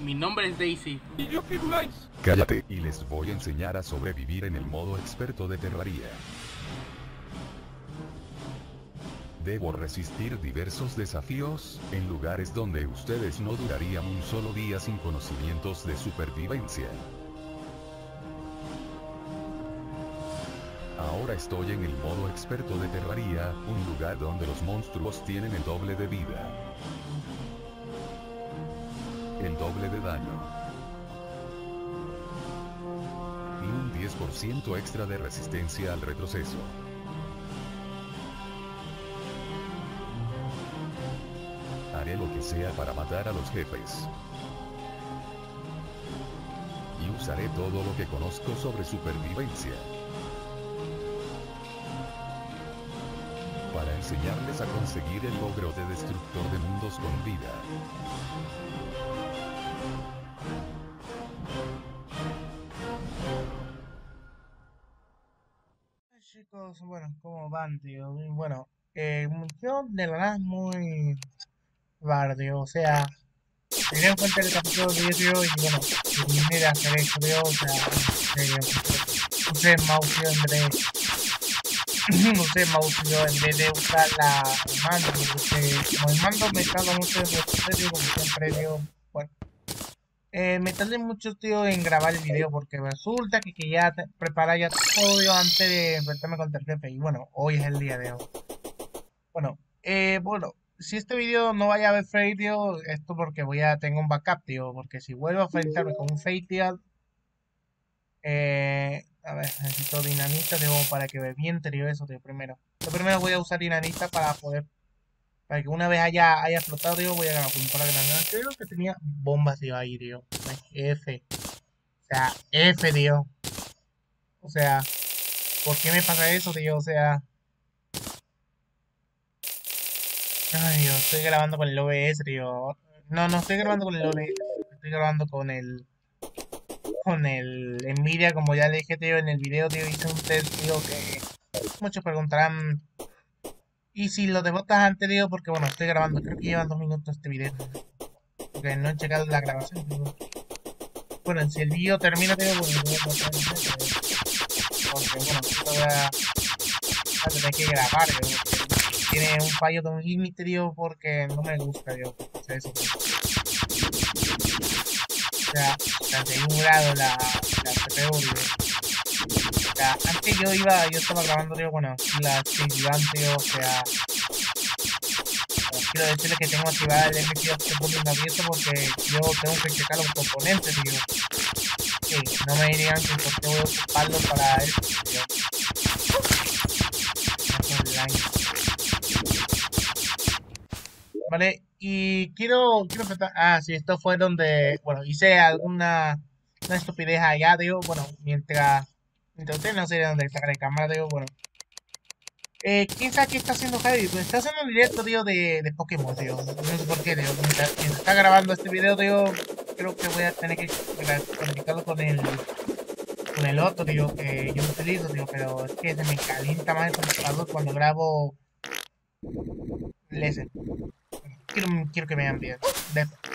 Mi nombre es Daisy. Cállate y les voy a enseñar a sobrevivir en el modo experto de Terraria. Debo resistir diversos desafíos, en lugares donde ustedes no durarían un solo día sin conocimientos de supervivencia. Ahora estoy en el modo experto de Terraria, un lugar donde los monstruos tienen el doble de vida. El doble de daño. Y un 10% extra de resistencia al retroceso. Haré lo que sea para matar a los jefes. Y usaré todo lo que conozco sobre supervivencia. Enseñarles a conseguir el logro de destructor de mundos con vida. Chicos, bueno, ¿cómo van, tío? Bueno, eh, yo de nada es muy barrio, o sea, tenía en cuenta el capítulo de tío, y bueno, vine a hacer esto, tío, o sea, eh, usé mouse en vez de, mouse yo en vez de usar la mando, porque como el mando me tarda mucho en tío, como siempre, tío, bueno. Eh, me tardé mucho, tío, en grabar el video porque resulta que, ya preparar ya todo yo antes de enfrentarme contra el jefe. Y bueno, hoy es el día de hoy. Bueno, eh, bueno, si este video no vaya a haber fake, tío, esto porque voy a tengo un backup, tío. Porque si vuelvo a enfrentarme con un tío, eh, a ver, necesito dinamita, tío, para que vea bien, tío, eso, tío, primero. Yo primero voy a usar dinamita para poder para que una vez haya, haya explotado, tío, voy a comprar granadas. Creo que tenía bombas, tío, ahí, tío. F. O sea, F, tío. O sea, ¿por qué me pasa eso, tío? O sea... Ay, Dios, estoy grabando con el OBS, tío. No, no estoy grabando con el OBS. Estoy grabando con el... Con el Nvidia, como ya le dije, tío, en el video, tío, hice un test, tío, que... Muchos preguntarán y si lo debotas antes, digo, porque bueno, estoy grabando, creo que llevan dos minutos este video. Porque no he checado la grabación. Bueno, si el video termina, a botar Porque bueno, voy a, que grabar, tiene un fallo de un límite, digo, porque no me gusta, digo, o sea, eso. O sea, 31 grados la, la CPU, digo antes yo iba, yo estaba grabando, digo, bueno, la actividad, o sea, quiero decirle que tengo activada el M2 que pone abierto porque yo tengo que checar los componentes, digo. Sí, no me dirían que por qué voy a ocuparlo para esto, digo. Vale, y quiero, quiero ah, sí, esto fue donde, bueno, hice alguna una estupidez allá, digo, bueno, mientras entonces no sé de dónde está la cámara, digo, bueno. Eh, ¿Quién sabe qué está haciendo Javi? Pues está haciendo un directo, tío, de, de Pokémon, tío. No sé por qué, tío. Mientras, está grabando este video, tío, creo que voy a tener que conectarlo con el con el otro, tío, que yo utilizo, tío, pero es que se me calienta más el computador cuando grabo Lesson. Quiero, quiero que vean bien.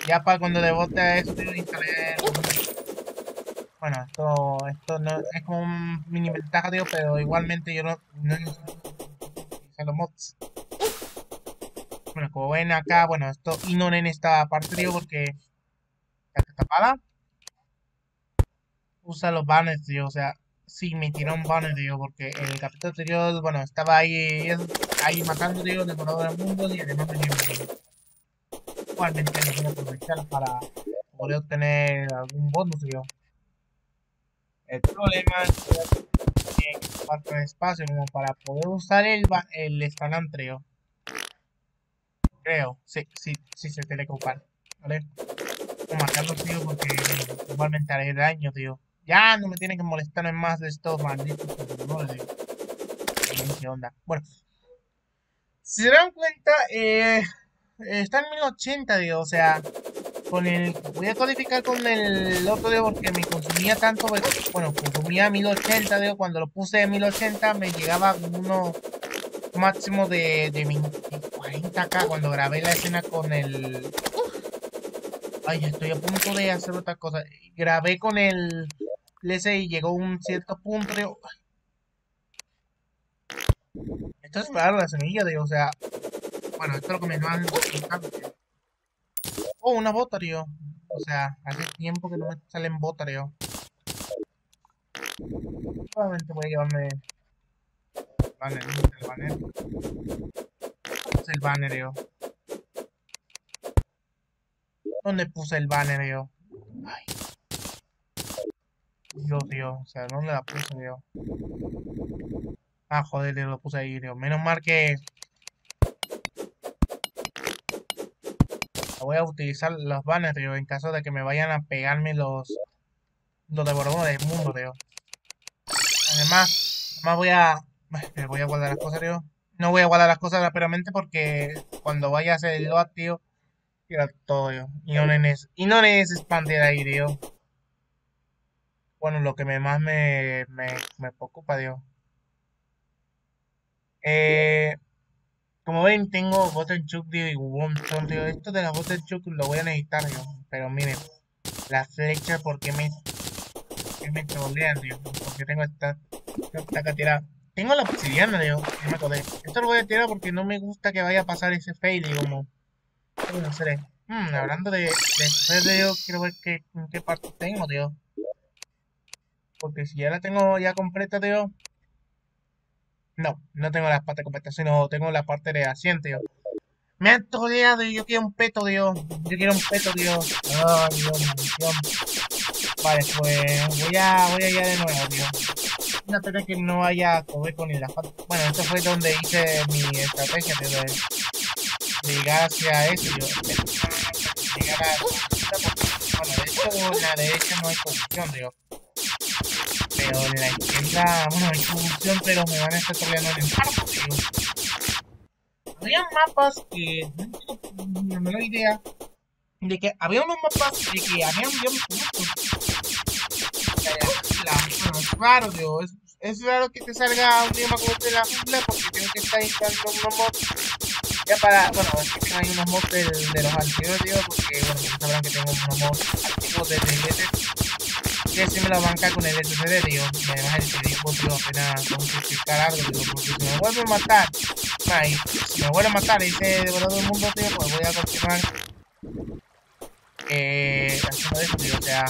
ya para cuando debote eso, tío, instalé bueno, esto, esto no, es como un mini ventaja, pero igualmente yo no, no los mods. Bueno, como ven acá, bueno, esto no en esta parte, tío, porque está tapada. Usa los banners, tío, o sea, sí, me tiró un banner, tío, porque el capítulo anterior, bueno, estaba ahí, ahí matando, tío, devorador del mundo y además me dio Igualmente lo voy a aprovechar para poder obtener algún bonus, tío. El problema es que falta espacio como para poder usar el, el escalantreo. Creo, sí, sí, sí se tiene que ocupar. ¿Vale? Como matarlo, tío, porque igualmente haré daño, tío. Ya no me tienen que molestar más de estos malditos tío. ¿Qué onda? Bueno. Si se dan cuenta, eh, está en 1080, tío, o sea, con el voy a codificar con el otro de porque me consumía tanto bueno consumía 1080 de cuando lo puse en 1080 me llegaba uno máximo de, de 40k cuando grabé la escena con el Ay, estoy a punto de hacer otra cosa. Grabé con el LS y llegó un cierto punto de... Esto es para la semilla, de, o sea... Bueno, esto es lo que me van Oh, una bota, tío. O sea, hace tiempo que no me salen botas, tío. Solamente voy a llevarme... El banner, el banner. Es el banner, tío. ¿Dónde puse el banner yo? Ay. Dios, Dios. O sea, ¿dónde la puse yo? Ah, joder, lo puse ahí, Dios. Menos mal que... Voy a utilizar los banners, tío, en caso de que me vayan a pegarme los... Los devoradores del mundo, tío. Además, además voy a... Voy a guardar las cosas, tío. No voy a guardar las cosas rápidamente porque cuando vaya a hacer el load, tío, era todo, yo. Y no es, y no es expandir ahí, tío. Bueno, lo que más me, me, me preocupa, tío. Eh, como ven, tengo Butterchuck, y Wonton, tío. Esto de la Butterchuck lo voy a necesitar, tío. Pero miren, la flecha, ¿por qué me, me trolean, tío? Porque tengo esta, esta cantidad. Tengo la obsidiana, tío. me Esto lo voy a tirar porque no me gusta que vaya a pasar ese fail, y como no sé. Hmm, hablando de, de tío, quiero ver qué, qué parte tengo, tío. Porque si ya la tengo ya completa, tío. No, no tengo la parte completa, sino tengo la parte de asiento, tío. Me han troleado y yo quiero un peto, tío. Yo quiero un peto, tío. Ay, Dios, Dios. Vale, pues voy a, voy a de nuevo, tío. Una pena que no haya comer con la Bueno, esto fue donde hice mi estrategia, tío llegar hacia eso, yo llegar a bueno, de hecho la derecha no hay confusión, digo. Pero en la izquierda, bueno, hay confusión, pero me van a estar troleando en el digo. Había mapas que no tengo la menor idea de que había unos mapas de que habían bueno, es raro, digo, es, es raro que te salga un bioma como de la jungla porque tengo que estar instalando unos mods ya para, bueno, es que hay unos mods de, de los anteriores, digo, porque, bueno, sabrán que tengo unos mods activos desde el Así me la banca con el SSD, digo. Además el tiempo, digo, apenas que explicar algo, digo, porque si me vuelve a matar, ay, si me vuelve a matar y se devorado el mundo, tío, pues voy a continuar eh, haciendo eso, digo, o sea,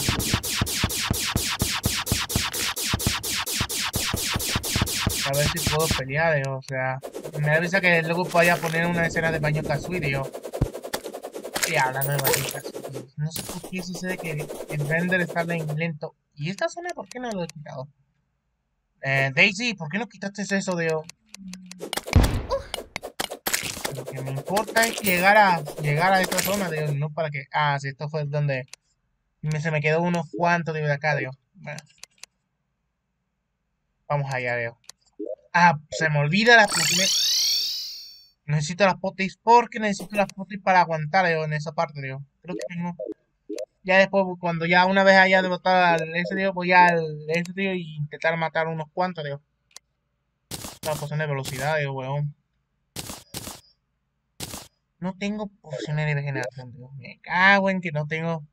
a ver si puedo pelear, o sea, me avisa que luego vaya a poner una escena de baño Kazooie, digo. Y hablando de baño Kazooie, no sé por qué sucede que el render está lento. ¿Y esta zona por qué no lo he quitado? Eh, Daisy, ¿por qué no quitaste eso, digo? Lo que me importa es llegar a llegar a esta zona, digo, no para que... Ah, sí, esto fue donde se me quedó unos cuantos, de acá, digo. Bueno. Vamos allá, digo. Ah, se me olvida la Necesito las potis porque necesito las potis para aguantar en esa parte, digo. Ya después, cuando ya una vez haya derrotado al ese tío, voy al ese tío y intentar matar unos cuantos, digo. Una poción de velocidad, digo, weón. No tengo pociones de regeneración, digo. Me cago en que no tengo.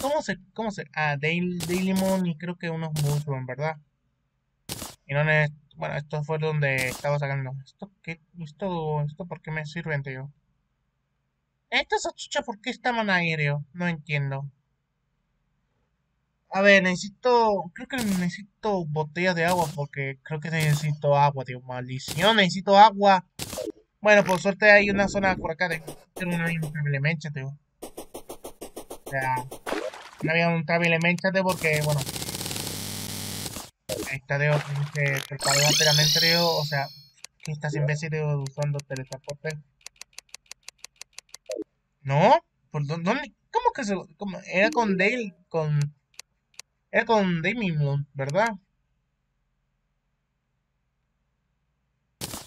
¿Cómo se.? ¿Cómo se.? Ah, Daily, Daily y creo que unos en ¿verdad? Y no bueno, esto fue donde estaba sacando. ¿Esto qué? ¿Esto, esto por qué me sirven, tío? ¿Esta chucha por qué estaban aéreo? No entiendo. A ver, necesito... Creo que necesito botellas de agua porque creo que necesito agua, tío. Maldición, necesito agua. Bueno, por suerte hay una zona por acá de... una mecha, tío. O sea... No había un travel tío, porque, bueno está de que preparar rápidamente, digo, o sea, que estás imbécil usando teletransporte. ¿No? ¿Por dónde? ¿Cómo que se cómo? Era con Dale, con... Era con Damien, ¿verdad?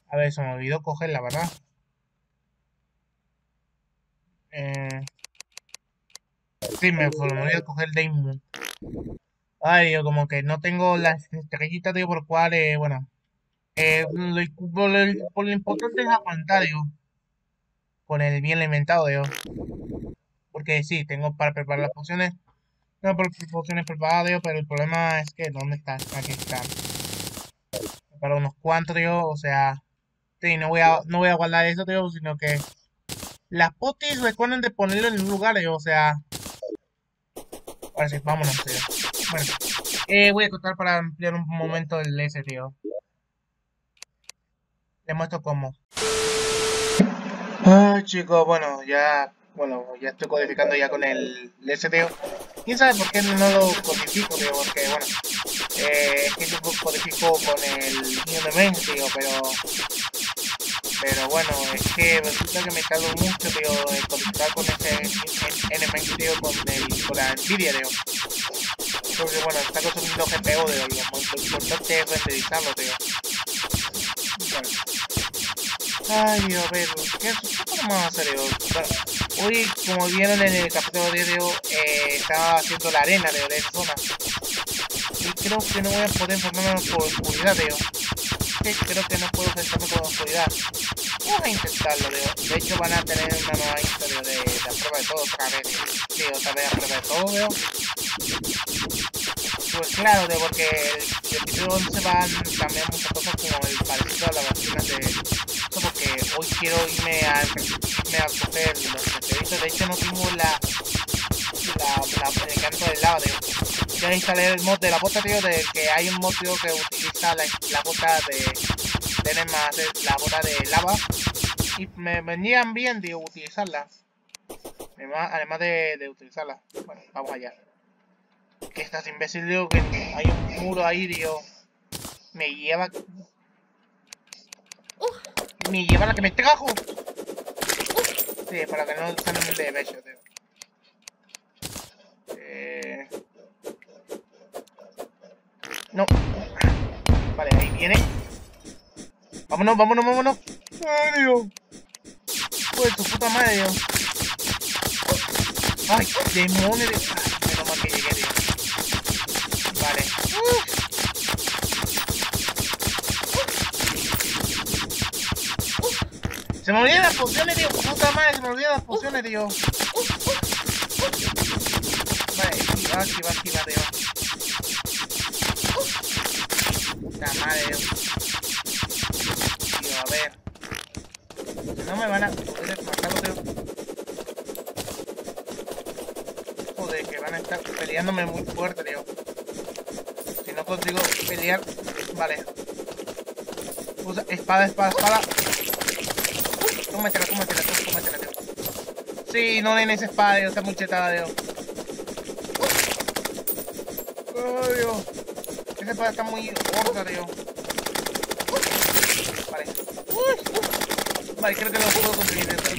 A ver, se me olvidó cogerla, ¿verdad? Eh... Sí, me, olvidó coger Damien. Ay, digo, como que no tengo las estrellitas, digo, por cual, eh, bueno, eh, lo, lo, importante es aguantar, digo, con el bien alimentado, digo. Porque sí, tengo para preparar las pociones. Tengo pociones preparadas, Dios, pero el problema es que ¿dónde están? Aquí están. Para unos cuantos, Dios, o sea... Sí, no voy a, no voy a guardar eso, Dios, sino que... Las potis recuerden de ponerlo en un lugar, Dios, o sea... Ahora sí, vámonos, tío. Bueno, eh, voy a cortar para ampliar un momento el S, tío. Les muestro cómo. Chicos, bueno, ya bueno, ya estoy codificando ya con el STO. ¿Quién sabe por qué no lo codifico, tío? Porque, bueno, eh, es que yo codifico con el niño de tío, pero... Pero bueno, es que resulta que me tardo mucho, tío, en codificar con ese tío, con, el, con la Nvidia, tío. Porque, bueno, está consumiendo GPU, tío, lo importante es renderizarlo, tío. Ay, a ver, ¿qué, ¿qué podemos hacer, tío? hoy, como vieron en el capítulo de video, eh, estaba haciendo la arena de, zona. Y creo que no voy a poder enfocarme por oscuridad, tío. creo que no puedo enfrentarme por oscuridad. Vamos a intentarlo, tío. De hecho, van a tener una nueva historia de, la prueba de todo otra vez. Sí, otra vez la prueba de todo, tío. Pues claro, tío, porque el, episodio 11 van a cambiar muchas cosas como el parecido a las versiones de porque hoy quiero irme a, irme a coger los meteoritos. De hecho, no tengo la, la, el canto del lava, tío. Ya instalé el mod de la bota, tío, de que hay un mod, que utiliza la, la bota de... Tener más la bota de lava. Y me venían bien, tío, utilizarla. Además de, de utilizarla. Bueno, vamos allá. Que estás imbécil, tío, que hay un muro ahí, tío. Me lleva me lleva la que me trajo. Sí, para que no salgan de bello, tío. Eh... No. Vale, ahí viene. Vámonos, vámonos, vámonos. Ay, Dios. Pues tu puta madre, Dios. Ay, demonios de... Ay, menos mal que llegué, tío. Vale. Se me olvidan las pociones, tío. Puta madre, se me olvidan las pociones, tío. Vale, esquiva, esquiva, esquiva, tío. Puta madre. Tío, a ver. No me van a poder matarlo, tío. Joder, que van a estar peleándome muy fuerte, tío. Si no consigo pelear... Vale. Usa espada, espada, espada. Cómetela, cómetela, cómetela, tío. Sí, no den esa espada, tío. Está muy chetada, tío. Ay, Dios. Esa espada está muy gorda, tío. Vale. Vale, creo que lo puedo conseguir. Creo que,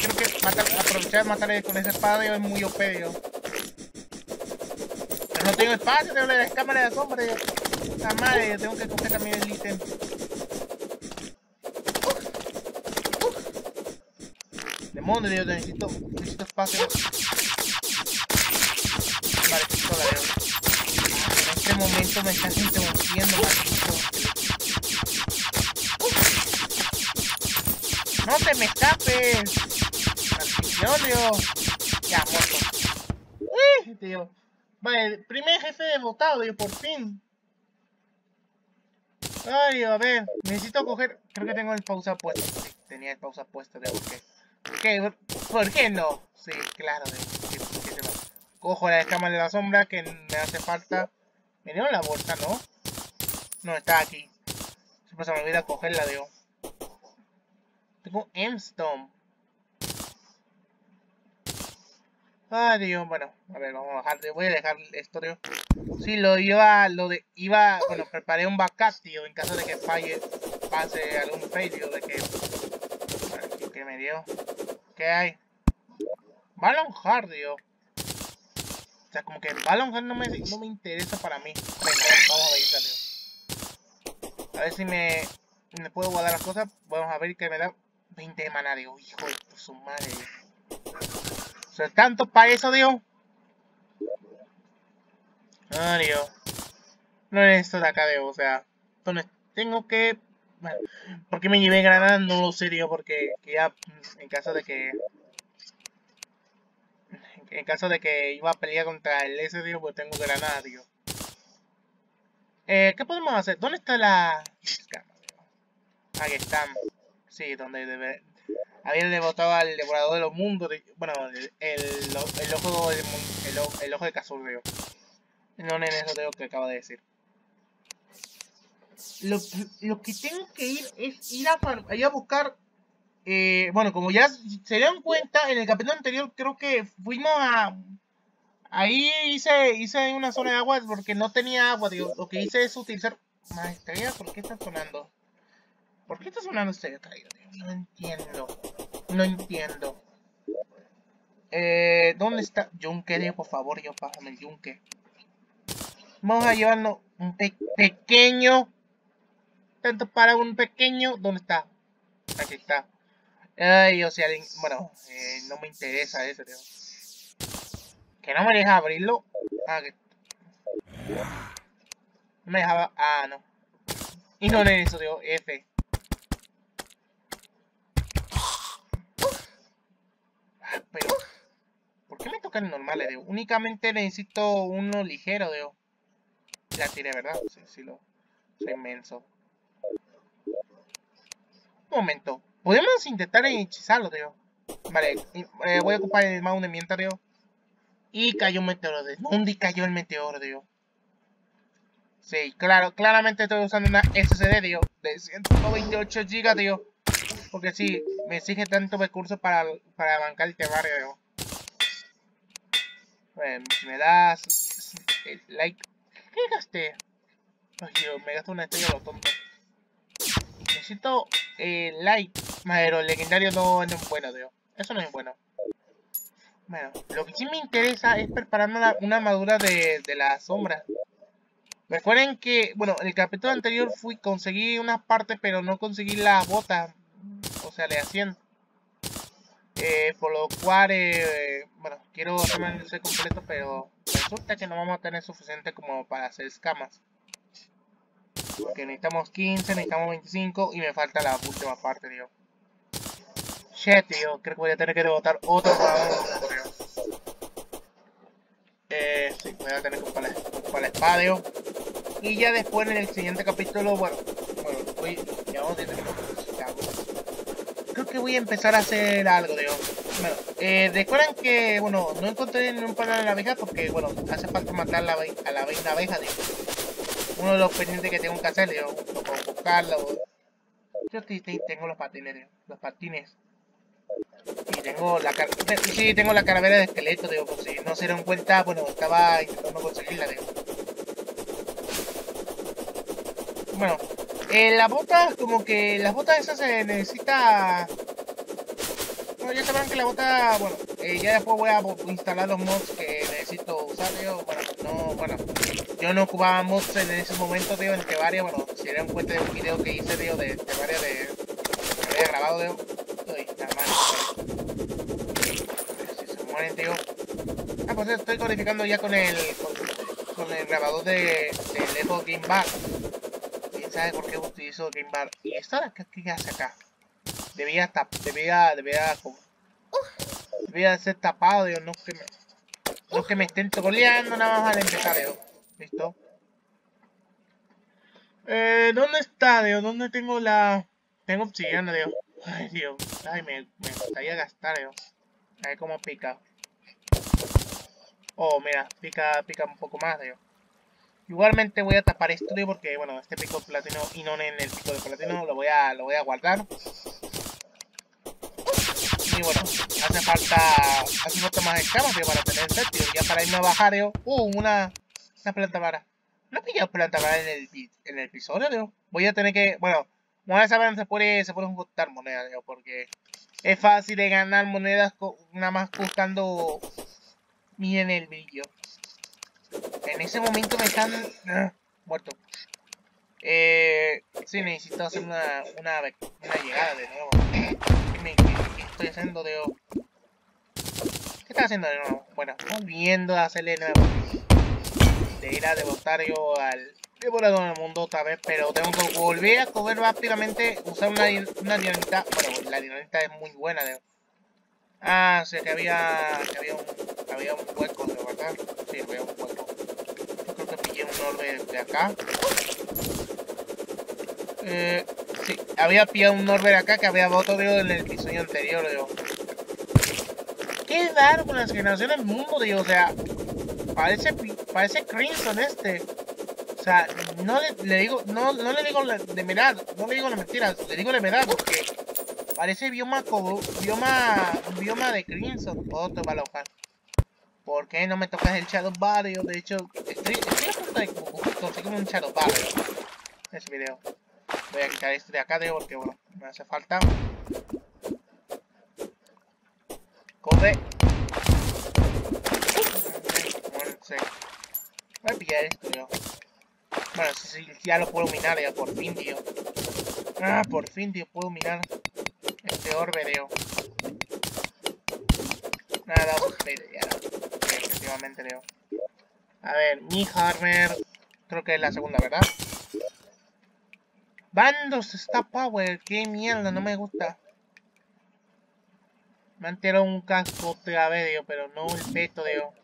creo que matar, aprovechar matar con esa espada, tío, es muy OP, tío. Pero no tengo espacio, tengo la cámara de sombra, tío. La madre, yo tengo que coger también el ítem. Demonio, Dios, necesito, necesito espacio. Vale, Dios. En este momento me están interrumpiendo, maldito. ¡No te me escapes! ¡Maldición, Dios! Ya, muerto. ¡Eh, tío! Vale, primer jefe derrotado, Dios, por fin. Ay, a ver, necesito coger... Creo que tengo el pausa puesto. Tenía el pausa puesto, de qué. ¿Qué? ¿Por qué no? Sí, claro. Cojo la escama de la sombra que me hace falta. Me dieron la bolsa, ¿no? No, está aquí. Siempre se me olvida cogerla, digo. Tengo M-Stone. Ah, Dios, bueno, a ver, vamos a bajar, voy a dejar esto, tío. Sí, lo iba, lo de, iba, bueno, preparé un backup, tío, en caso de que falle, pase algún failure, de que, bueno, que me dio. ¿Qué hay? Ballon Hard. O sea, como que Ballon Hard no me, no me interesa para mí. Venga, vamos a ver, tío. A ver si me, me puedo guardar las cosas. Vamos a ver que me da 20 de maná, tío. Hijo de su madre, sea, tanto para eso, tío. Ah, tío. No es esto de acá, tío. O sea, tengo que bueno, ¿por qué me llevé Granada? No lo sé, tío, porque ya en caso de que... En caso de que iba a pelear contra el ese, tío, pues tengo granada, tío. Eh, ¿Qué podemos hacer? ¿Dónde está la...? Aquí están. Sí, donde debe... Había devotado al devorador de los mundos. Bueno, el, el, el, ojo de, el, el ojo de Cazurrio. No en eso de lo que acabo de decir. Lo, lo, que tengo que ir es ir a, ir a buscar. Eh, bueno, como ya se dieron cuenta, en el capítulo anterior creo que fuimos a. Ahí hice, hice una zona de agua porque no tenía agua, digo. Lo que hice es utilizar. Maestría, ¿por qué está sonando? ¿Por qué está sonando este detalle? No entiendo. No entiendo. Eh, ¿Dónde está? Yunque, por favor, yo pásame el yunque. Vamos a llevarnos un pequeño. Tanto para un pequeño. ¿Dónde está? Aquí está. Ay, o sea, bueno, eh, no me interesa eso, tío. Que no me deja abrirlo. Ah, que... No me dejaba. Ah, no. Y no eso, tío. F. Pero, ¿por qué me tocan normales, tío? Únicamente necesito uno ligero, tío. La tiré, ¿verdad? Sí, sí lo... Soy inmenso. Momento. Podemos intentar hechizarlo, tío. Vale, eh, voy a ocupar el mouse de mi inventario. Y cayó un meteoro, tío. ¿Dónde cayó el meteoro, tío? Sí, claro, claramente estoy usando una SSD, tío. De 128 GB, tío. Porque sí, me exige tanto recursos para, para bancar este barrio, tío. Me das el like qué gasté? Dios, me gasto una estrella lo tonto. Necesito eh, light. El legendario no, es bueno, tío. Eso no es bueno. Bueno, lo que sí me interesa es preparar una, armadura de, de la sombra. Recuerden que, bueno, en el capítulo anterior fui, conseguí unas partes, pero no conseguí la bota. O sea, le hacían. Eh, por lo cual, eh, bueno, quiero hacerme el completo, pero resulta que no vamos a tener suficiente como para hacer escamas. Porque necesitamos 15, necesitamos 25 y me falta la última parte, tío. Shit, tío, creo que voy a tener que devotar otro jugador, Eh, sí, voy a tener que la, la espada, tío. Y ya después en el siguiente capítulo, bueno, bueno, voy, ya vamos a tener Creo que voy a empezar a hacer algo, tío. Bueno, eh, recuerden que, bueno, no encontré ningún problema de la abeja porque, bueno, hace falta matar a la abeja, tío. Uno de los pendientes que tengo que hacer, tío, como buscarlo. Yo sí, tengo los patines, los patines. Y tengo la car sí, tengo la calavera de esqueleto, tío, por si no se dieron cuenta, bueno, estaba intentando conseguirla, tío. Bueno, eh, las botas, como que las botas esas se necesita ya sabrán que la bota, bueno, eh, ya después voy a instalar los mods que necesito usar, tío. Bueno, no, bueno, yo no ocupaba mods en ese momento, tío, en varios, bueno, si dieron cuenta de un video que hice, tío, de, varias de, que había grabado, tío. Uy, si se mueren, tío. Ah, pues estoy codificando ya con el, con, el grabador de, de Lego Game Bar. ¿Quién sabe por qué utilizo Game Bar? ¿Y esto qué hace acá? Debía, debía, debía, debía ser tapado, Dios, no que me, no que me estén troleando nada más al empezar, Dios. ¿Listo? Eh, ¿dónde está, Dios? ¿Dónde tengo la...? Tengo obsidiana, Dios. Ay, Dios. Ay, me, me gustaría gastar, Dios. A ver cómo pica. Oh, mira, pica, pica un poco más, Dios. Igualmente voy a tapar esto, Dios, porque, bueno, este pico de platino y no en el pico de platino lo voy a, lo voy a guardar y bueno, hace falta, hace falta más escamas para tener set, tío. Ya para irme a bajar, yo. Uh, una, planta vara. No he pillado planta vara en el, en el episodio, tío. Voy a tener que, bueno, vamos a saber se puede, se pueden juntar monedas, tío, porque es fácil de ganar monedas nada más buscando. Miren el brillo. En ese momento me están. Uh, muerto. Eh, sí, necesito hacer una, una, una llegada de nuevo. ¿Qué, estoy haciendo de nuevo? ¿Qué estás haciendo de nuevo? Bueno, volviendo a hacerle de nuevo. De ir a devotar yo al devorador del mundo otra vez, pero tengo que volver a coger rápidamente, usar una, una dinamita. Bueno, la dinamita es muy buena, de Ah, sé que había, que había un, había un hueco, de verdad. Sí, había un hueco. Yo creo que pillé un orbe de acá. Eh, sí, había pillado un orbe de acá que había voto en el episodio anterior, digo. Qué raro con las generaciones del mundo, digo, o sea, parece, parece Crimson este. O sea, no le, digo, no, no le digo de verdad, no le digo la mentira, le digo de verdad porque parece bioma como, bioma, bioma de Crimson. Otro alojar. ¿Por qué no me tocas el Shadow Barrio? De hecho, estoy, estoy a punto de conseguir un Shadow Barrio. Ese video. Voy a quitar este de acá de porque bueno, me hace falta. Corre. Bueno, sí. Voy a pillar esto yo. Bueno, si, si, ya lo puedo minar ya por fin, tío. Ah, por fin, tío, puedo minar este orbe, tío. Nada, ya. Efectivamente, tío. A ver, mi Harmer. Creo que es la segunda, ¿verdad? Bandos está Power, qué mierda, no me gusta. Me han tirado un casco otra vez, digo, pero no el peto, digo.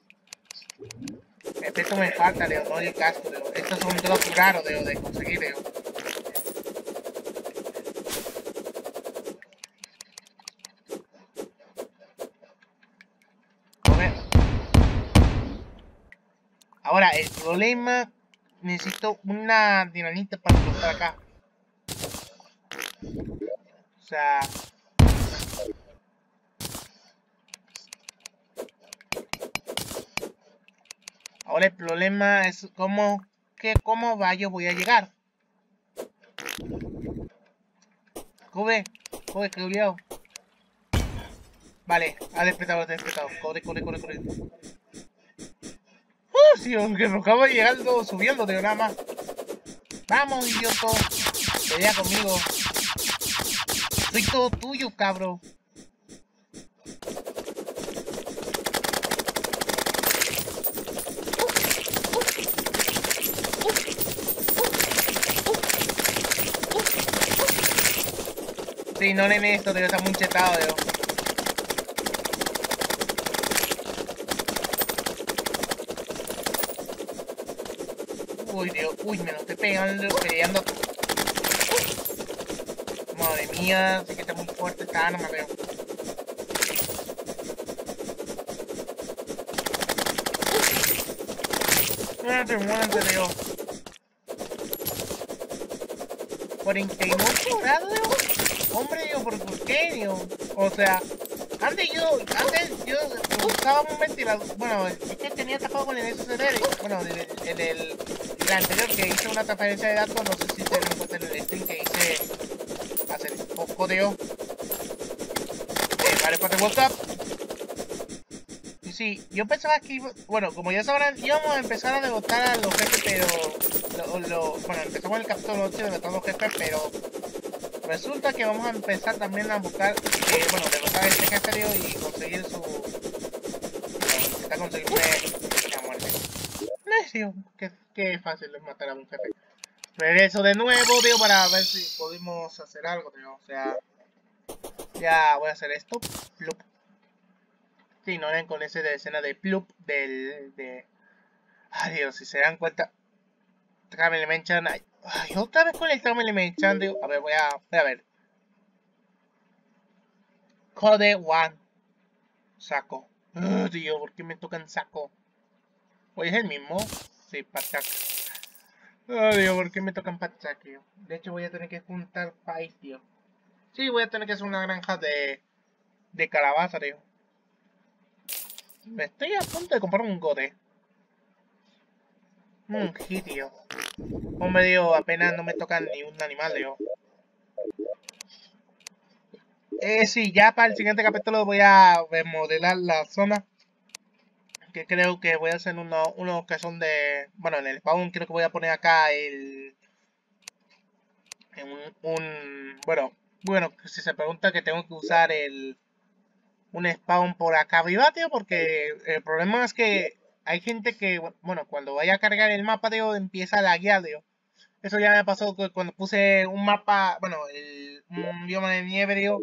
Peto me falta, digo, no el casco, digo. Estos son drops raros, digo, de conseguir, digo. Ahora, el problema... Necesito una dinamita para cruzar acá. O sea... Ahora el problema es cómo, que, cómo va yo voy a llegar. Cobre, cobre, que Vale, ha despertado, ha despertado. Corre, corre, corre, corre. ¡Uh! Sí, que me acabo de llegar subiendo de nada más. Vamos, idiota. Pelea conmigo. Soy todo tuyo, cabro. Sí, no nene esto, debe estar muy chetado, Dios. Uy, Dios, uy, me lo estoy pegando, peleando Madre mía, sí que está muy fuerte esta arma, veo. Muérete, muérete, Dios. 48 grados, Dios. Hombre, Dios, ¿por qué, Dios? O sea, antes yo, antes yo usaba un ventilador, bueno, es que tenía tapado con el SSD, bueno, en el, el, anterior que hice una transferencia de datos, no sé si se lo en el stream que hice un código. Eh, vale, pues WhatsApp. Y sí, yo pensaba que, bueno, como ya sabrán, íbamos a empezar a derrotar a los jefes, pero, lo, bueno, empezamos el capítulo 8 derrotar a los jefes, pero resulta que vamos a empezar también a buscar, eh, bueno, derrotar este jefe y conseguir su, intentar conseguirme la muerte. No que, que fácil es matar a un jefe. Regreso de nuevo, tío, para ver si podemos hacer algo, tío. O sea, ya voy a hacer esto. Plup. Sí, no ven con ese de escena de plup del... De... Ay, Dios, si se dan cuenta... Travel Menchan... Ay, otra vez con el tío. A ver, voy a, voy a ver. Code One. Saco. Oh, tío, ¿por qué me tocan saco? Oye, es el mismo. Sí, pataca. Ay, Dios, ¿por qué me tocan tío? De hecho, voy a tener que juntar país, tío. Sí, voy a tener que hacer una granja de, de calabaza, tío. Me estoy a punto de comprar un gote. Un hit, tío. Hombre, apenas no me tocan ni un animal, tío. Eh, sí, ya para el siguiente capítulo voy a remodelar la zona que creo que voy a hacer uno, unos que son de... Bueno, en el spawn creo que voy a poner acá el... Un, un, bueno, bueno, si se pregunta que tengo que usar el... Un spawn por acá arriba, tío, porque el problema es que hay gente que, bueno, cuando vaya a cargar el mapa, tío, empieza a laguear, tío. Eso ya me pasó cuando puse un mapa, bueno, el, un bioma de nieve, tío.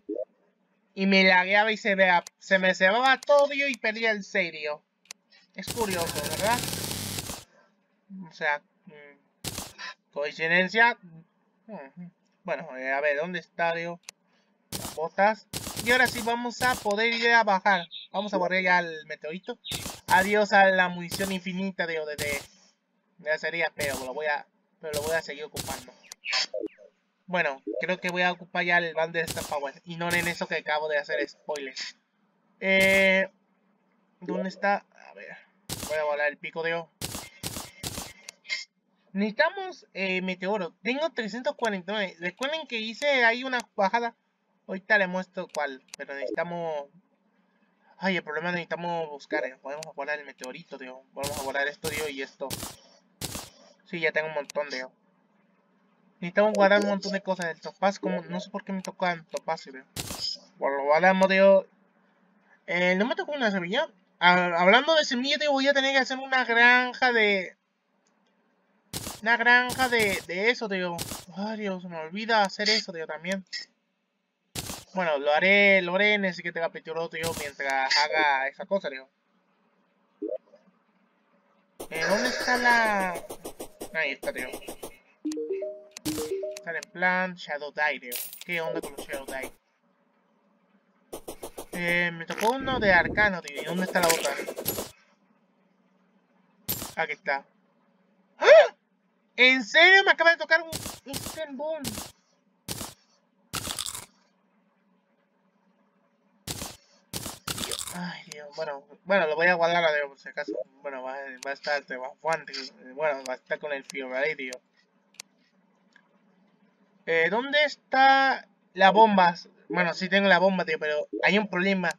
Y me lagueaba y se, vea, se me cerraba todo, tío, y perdía el serio. Es curioso, ¿verdad? O sea, mm, coincidencia. Bueno, eh, a ver, ¿dónde está, Dios? Las botas. Y ahora sí vamos a poder ir a bajar. Vamos a borrar ya el meteorito. Adiós a la munición infinita, de... Ya sería pero lo voy a... Pero lo voy a seguir ocupando. Bueno, creo que voy a ocupar ya el band de esta power. Y no en eso que acabo de hacer spoiler. Eh, ¿Dónde está? A ver. Voy a volar el pico de O. Necesitamos eh, meteoro. Tengo 349. Recuerden que hice ahí una bajada. Ahorita le muestro cuál. Pero necesitamos... Ay, el problema es necesitamos buscar. Eh. Podemos volar el meteorito, tío. Vamos a volar esto, tío, y esto. Sí, ya tengo un montón, tío. Necesitamos guardar un montón de cosas. El topaz, como... No sé por qué me tocó el topaz, tío. Bueno, lo guardamos, tío. Eh, no me tocó una semilla. hablando de semillas, tío, voy a tener que hacer una granja de una granja de, de eso, tío. Ay, Dios, me olvida hacer eso, tío, también. Bueno, lo haré, lo haré en el siguiente capítulo, tío, mientras haga esa cosa, tío. Eh, ¿Dónde está la...? Ahí está, tío. Está en plan Shadow Die, tío. ¿Qué onda con los Shadow Die? Eh, me tocó uno de Arcano, tío. ¿Y dónde está la otra? Aquí está. ¿En serio? Me acaba de tocar un Instant Ay, Dios. Bueno, bueno, lo voy a guardar a Dios por si acaso. Bueno, va, va a estar bastante. Bueno, va a estar con el tío. Eh, ¿Dónde está la bomba? Bueno, sí tengo la bomba, tío, pero hay un problema.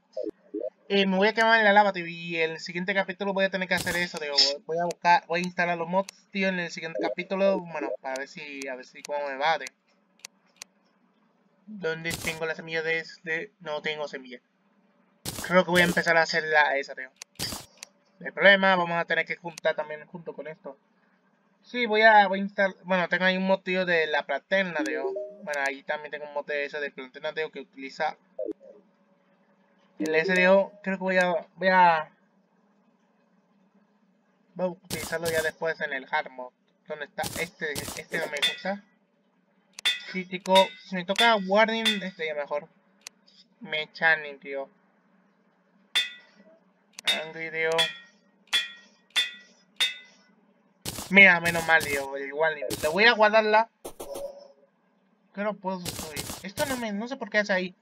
Eh, me voy a quemar en la lava, tío, y en el siguiente capítulo voy a tener que hacer eso, tío. Voy a buscar, voy a instalar los mods, tío, en el siguiente capítulo, bueno, para ver si, a ver si cómo me va, tío. ¿Dónde tengo la semilla de este? No tengo semilla. Creo que voy a empezar a hacer la, esa, tío. No hay problema, vamos a tener que juntar también junto con esto. Sí, voy a, voy a instalar, bueno, tengo ahí un mod, tío, de la platerna, tío. Bueno, ahí también tengo un mod de eso de platerna, tío, que utiliza el SDO creo que voy a, voy a, voy a utilizarlo ya después en el hard mode. ¿Dónde está? Este, este no me gusta. Crítico. Si me toca Warning, este ya mejor. Mechaning, tío. Angry, tío. Mira, menos mal. El Warning. Le voy a guardarla. Que no puedo subir. Esto no me, no sé por qué hace ahí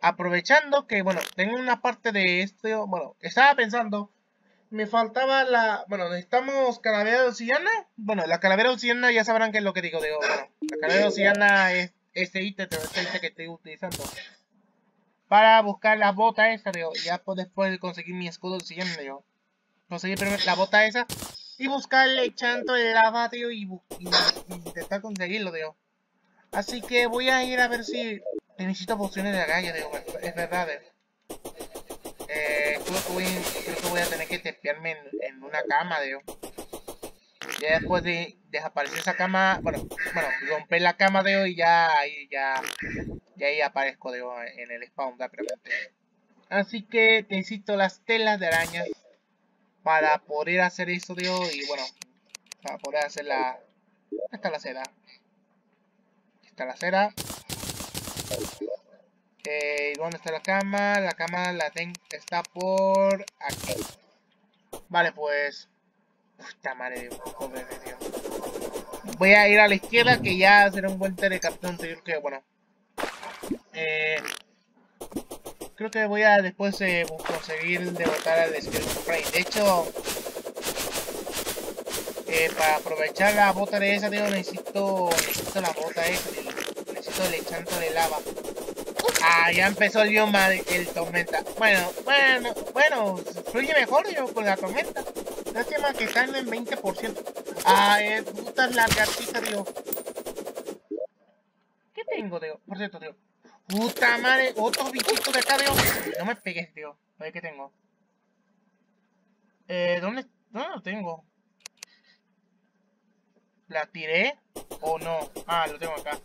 aprovechando que, bueno, tengo una parte de esto, bueno, estaba pensando, me faltaba la, bueno, necesitamos calavera de obsidiana, bueno, la calavera de obsidiana ya sabrán qué es lo que digo, digo, bueno, la calavera de obsidiana es este ítem, este ítem que estoy utilizando, para buscar la bota esa, digo, ya después de conseguir mi escudo obsidiana, digo, conseguir primero la bota esa, y buscarle chanto de lava, tío, y, y, y intentar conseguirlo, digo. Así que voy a ir a ver si necesito pociones de agallas, digo, es verdad. Eh, creo, que voy, creo que voy a tener que tepearme en, una cama, digo. Ya después de desaparecer esa cama, bueno, bueno, romper la cama, digo, y ya ahí ya, ya ahí aparezco, digo, en el spawn rápidamente. Así que necesito las telas de arañas para poder hacer eso, digo, y bueno, para poder hacer la... Esta la cera. Esta la cera. Eh, ¿Dónde está la cama? La cama la tengo, está por aquí. Vale, pues... Puta madre, joder, Dios. Voy a ir a la izquierda, que ya será un buen telecapitón anterior que, bueno... Eh, creo que voy a después eh, conseguir derrotar al Skeleton Prey. De hecho, eh, para aprovechar la bota de esa, tío, necesito, necesito la bota esa, necesito el echanto de lava. Ah, ya empezó el bioma el tormenta. Bueno, bueno, bueno, fluye mejor yo con la tormenta. Lástima que están en 20%. Ah, es putas lagartijas, tío. ¿Qué tengo, tío? Por cierto, tío. Puta madre, otro bichito de acá, tío. No me pegues, tío. A ver qué tengo. Eh, ¿dónde? ¿Dónde lo tengo? ¿La tiré o no? Ah, lo tengo acá.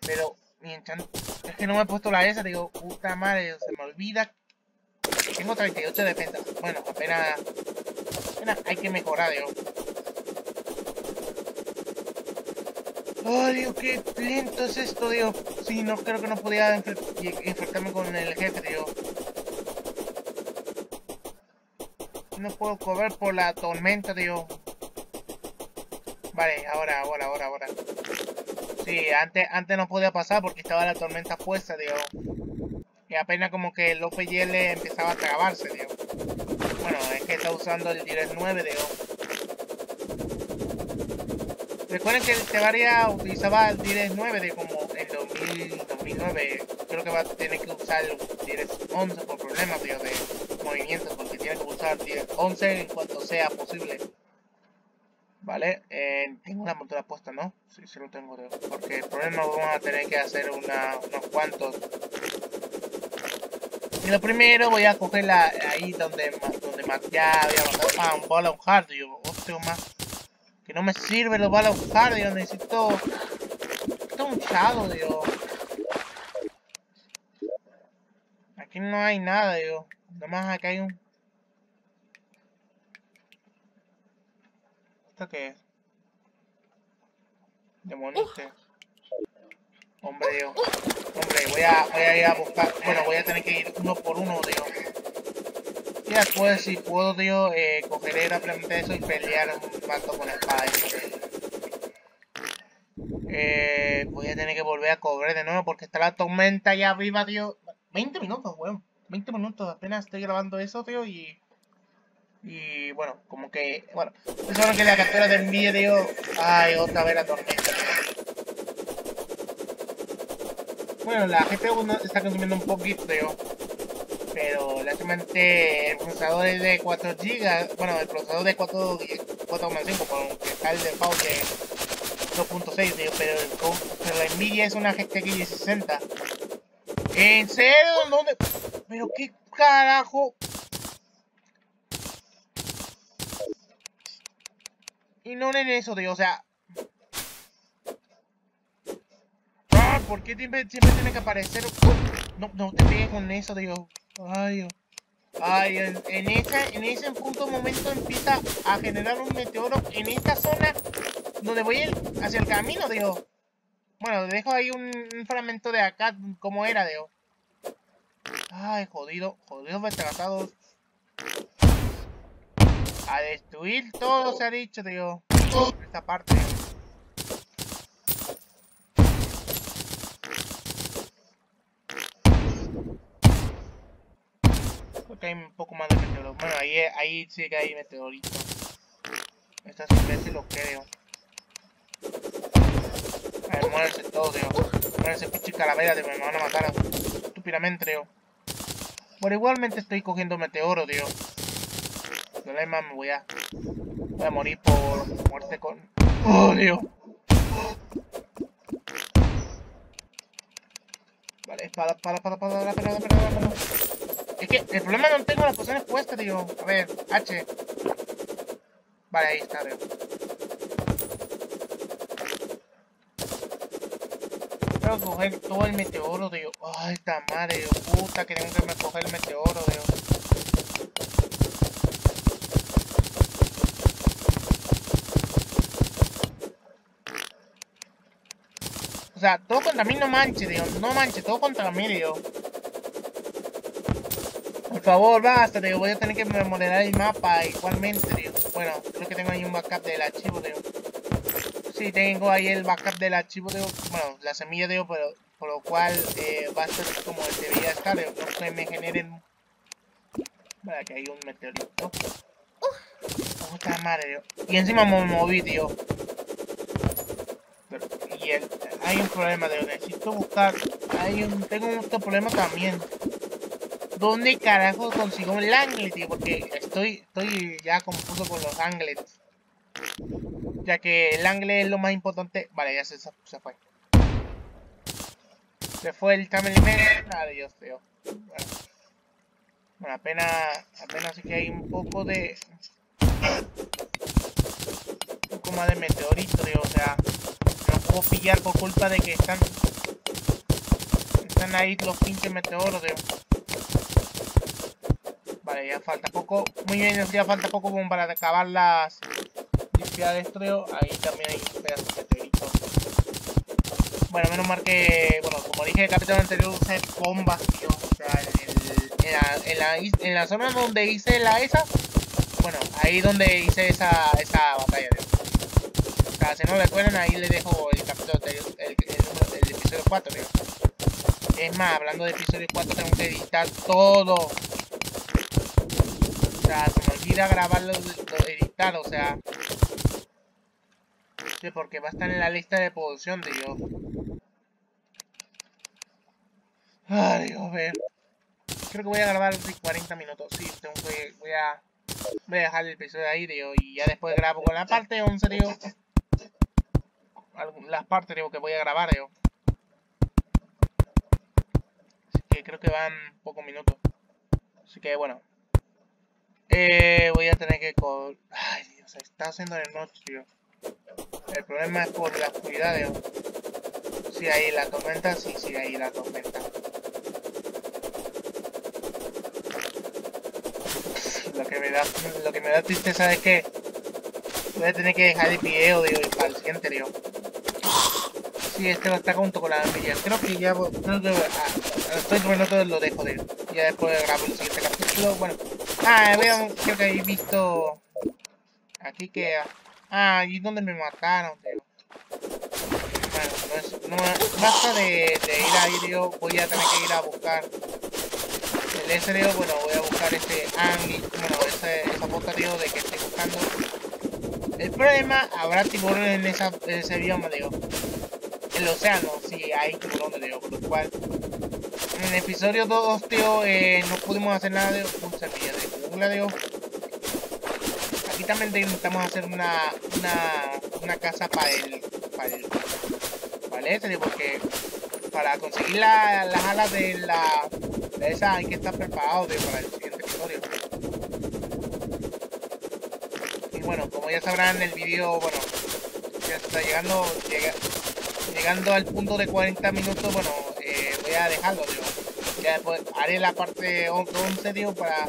Pero, es que no me he puesto la esa, digo, puta madre, se me olvida. tengo 38 de defensa. Bueno, apenas, apenas hay que mejorar, Dios. Ay, Dios, qué lento es esto, Dios. Sí, no creo que no podía enfrentarme con el jefe, Dios. No puedo correr por la tormenta, Dios. Vale, ahora, ahora, ahora, ahora. Sí, antes, antes no podía pasar porque estaba la tormenta puesta, Dios. Y apenas como que el OPL empezaba a trabarse, Dios. Bueno, es que está usando el Direct 9, Dios. Recuerden que el Tevaria utilizaba el Direct 9 de como en 2009. Creo que va a tener que usar el Direct 11 por problemas, Dios, de movimientos, porque tiene que usar el Direct 11 en cuanto sea posible. ¿Vale? Eh, tengo una montura puesta, ¿no? Sí, sí lo tengo, porque el problema vamos a tener que hacer una, unos cuantos. Y lo primero voy a coger la, ahí donde, donde ya había mandado ah, un bala un hard, yo, hostia, más. Que no me sirve los balas un hard, yo necesito, necesito un shadow, dios. Aquí no hay nada, yo. Nada más acá hay un ¿Esto qué es? Demoniste. Hombre, Dios. Hombre, voy a, voy a ir a buscar. Bueno, voy a tener que ir uno por uno, Dios. Y después, si puedo, Dios, eh, cogeré rápidamente eso y pelear un rato con la espada. Eh, voy a tener que volver a cobrar de nuevo porque está la tormenta ya viva, Dios. 20 minutos, weón. 20 minutos. Apenas estoy grabando eso, tío, y... Y bueno, como que, bueno, pensaron que la captura del vídeo, ay, otra vez la tormenta. Bueno, la GPU está consumiendo un poquito, pero lástimamente el procesador es de 4 GB, bueno, el procesador de 4,5, porque está el default de 2.6, pero, pero la Nvidia es una GTX 1060. ¿En serio? ¿Dónde? ¿Pero qué carajo? Y no en eso, tío, o sea... Ah, ¿por qué siempre, tiene que aparecer? No, no te pegues con eso, tío. Ay, Ay, en, en, en ese punto momento empieza a generar un meteoro en esta zona donde voy hacia el camino, digo. Bueno, dejo ahí un, fragmento de acá, como era, digo. Ay, jodido, jodido retrasados. A destruir todo se ha dicho, tío. Esta parte. Porque hay un poco más de meteoro. Bueno, ahí, ahí sí que hay meteorito. Esta vez lo creo. A ver, todos, tío. Muérense pinche calavera. Me van a matar estúpidamente, tío. Bueno, igualmente estoy cogiendo meteoro, tío problema me voy a... Voy a morir por muerte con... ¡Oh, Dios! Vale, espada, espada, espada, espada, Es que el problema no tengo las posiciones puestas, tío. A ver, H. Vale, ahí está, tío. Tengo que coger todo el meteoro, tío. Ay, esta madre, tío. Puta, que tengo que me coger el meteoro, tío. O sea, todo contra mí no manche, Dios. No manche, todo contra mí, Dios. Por favor, basta, Dios. Voy a tener que memorizar el mapa igualmente, Dios. Bueno, creo que tengo ahí un backup del archivo, Dios. Sí, tengo ahí el backup del archivo, Dios. Bueno, la semilla, Dios, pero por lo cual eh, va a ser como debería estar, Dios. No que me generen... Vale, que hay un meteorito. Otra madre, Dios. Y encima me moví, Dios hay un problema de necesito buscar hay un tengo otro problema también ¿Dónde carajo consigo un anglet, tío? Porque estoy, estoy ya confuso con los anglets. Ya que el angle es lo más importante. Vale, ya se, se fue. Se fue el cameraman. Adiós, tío. Bueno. bueno, apenas, apenas sí que hay un poco de... Un poco más de meteorito, tío. O sea, puedo pillar por culpa de que están están ahí los pinches meteoros de Ya falta poco. Muy bien, ya falta poco como para acabar las limpiar esto, Ahí también hay pedazos de. Bueno, menos mal que, bueno, como dije en el capítulo anterior, usé bombas. O sea, en, la, en, la, en la zona donde hice la esa, bueno, ahí donde hice esa, esa batalla. O sea, si no recuerdan, ahí le dejo el capítulo anterior, el, el, episodio 4, tío. Es más, hablando de episodio 4, tengo que editar todo. O sea, se me olvida grabarlo, lo editado, o sea. Sí, porque va a estar en la lista de producción, tío. Ay, Dios, a ver. Creo que voy a grabar 40 minutos. Sí, tengo que, voy a voy a dejar el episodio ahí, tío, y ya después grabo con la parte 11, tío. Las partes, digo, que voy a grabar, tío. Así que creo que van pocos minutos. Así que, bueno. Eh, voy a tener que... Ay, Dios, se está haciendo de noche. El problema es por la oscuridad. Si hay la tormenta, sí, sí hay la tormenta. Lo que me da, lo que me da tristeza es que voy a tener que dejar el video de hoy para el siguiente video. Sí, este va a estar junto con la milla. Creo que ya creo que ah, estoy todo lo dejo de ya después grabo el siguiente capítulo. Bueno, ah, veo, creo que habéis visto aquí que ah, y donde me mataron, tío. Bueno, no es, no, basta de, de ir ahí, tío. Voy a tener que ir a buscar el SRO, bueno, voy a buscar este Angie, bueno, ese, esa boca, tío, de que estoy buscando. El problema, habrá tiburones en, esa, en ese bioma, digo. El océano, sí, hay tiburones, digo, por lo cual. En el episodio 2, tío, eh, no pudimos hacer nada de Aquí también intentamos hacer una, una, una casa para el, para el, para digo, porque para conseguir la, las alas de la de esa hay que estar preparado de, para el siguiente episodio. Y bueno, como ya sabrán el vídeo, bueno, ya está llegando, llegando al punto de 40 minutos, bueno, eh, voy a dejarlo, digo. Ya después haré la parte 11, digo, para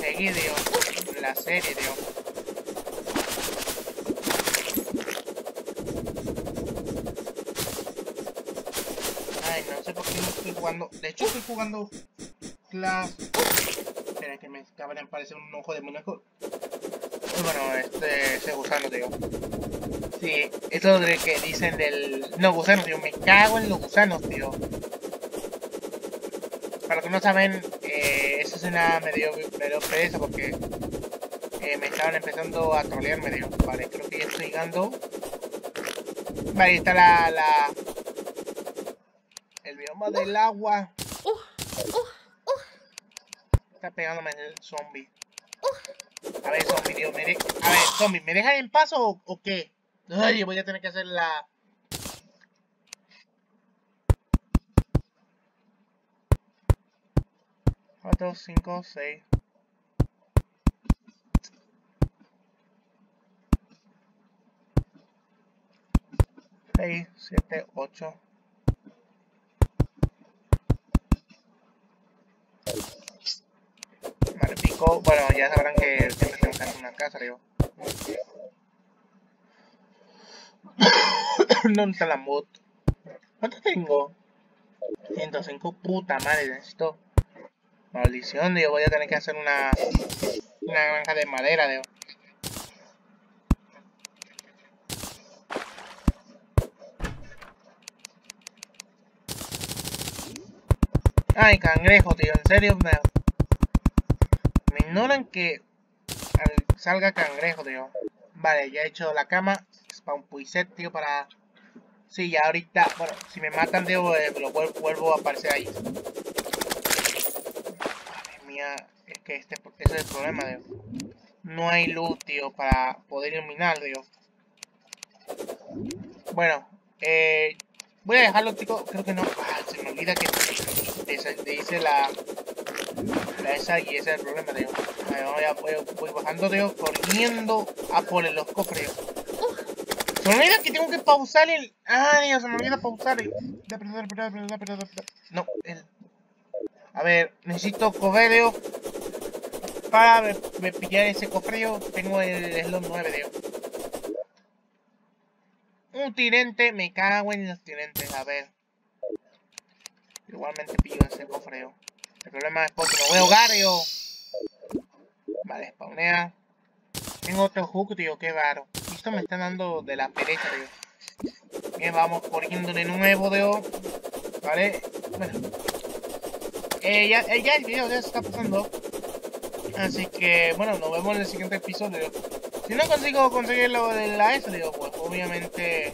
seguir, digo, la serie, digo. no sé por qué no estoy jugando. De hecho, estoy jugando Clash. Espera, que me acaba de aparecer un ojo de muñeco. Bueno, este, ese gusano, tío. Sí, eso de que dicen del. No, gusano, tío. Me cago en los gusanos, tío. Para los que no saben, escena me dio, me dio pereza porque eh, me estaban empezando a trolear dio Vale, creo que ya estoy llegando. Vale, ahí está la, la, bioma del agua. Está pegándome el zombie. A ver, zombie, Dios, me A ver, zombie, ¿me dejan en paso o, qué? Ay, voy a tener que hacer la... Cuatro, cinco, seis. Seis, siete, ocho. bueno, ya sabrán que siempre tengo que hacer una casa, digo. ¿Dónde está la moto? ¿Cuánto tengo? 105, puta madre, necesito. Maldición, digo, voy a tener que hacer una. Una granja de madera, digo. Ay, cangrejo, tío, en serio, me ignoran que salga cangrejo, tío. Vale, ya he hecho la cama. Spawn puiset, tío, para... Sí, ya ahorita... Bueno, si me matan, tío, eh, lo vuelvo, a aparecer ahí. Es que este, ese es el problema, tío. No hay luz, tío, para poder iluminar, tío. Bueno, eh... Voy a dejarlo, tío. Creo que no... Ah, se me olvida que... Dice la la esa y ese es el problema, tío. Voy, voy, bajando, tío, corriendo a por los cofres. Se me olvida que tengo que pausar el... Ah, Dios, se me olvida pausar el... No, el... A ver, necesito coger, tío. para pillar ese cofreo tengo el slot 9, tío. Un tirente, me cago en los tirentes, a ver. Igualmente pillo ese cofreo. El problema es porque me a ahogar, yo. Vale, spawnea. Tengo otro hook, tío, qué raro. Esto me está dando de la pereza, tío. Bien, vamos corriendo de nuevo, tío. Vale, bueno. Eh, ya, eh, ya el video ya se está pasando. Así que, bueno, nos vemos en el siguiente episodio. Si no consigo conseguir lo de la S, digo, pues obviamente...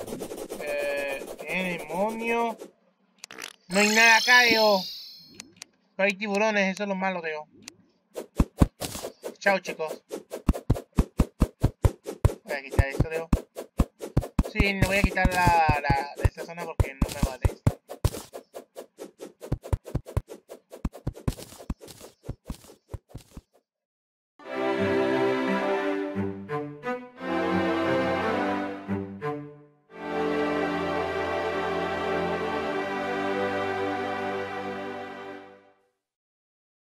Eh, ¿Qué demonio? No hay nada acá, digo. Pero hay tiburones, eso es lo malo, digo. Chao, chicos. Voy a quitar esto, digo. Sí, no voy a quitar la, la esta zona porque no me vale.